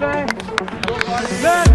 Martin. Let's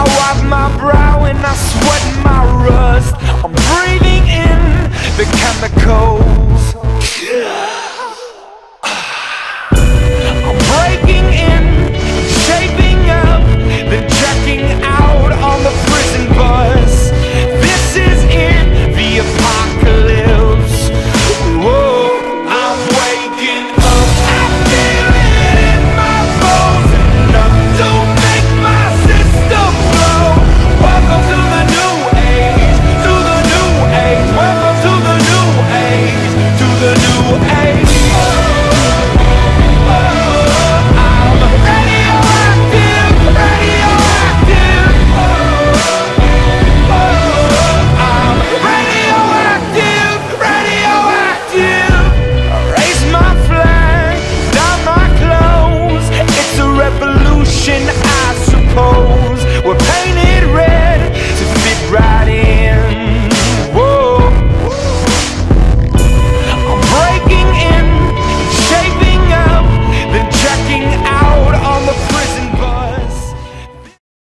I wipe my brow and I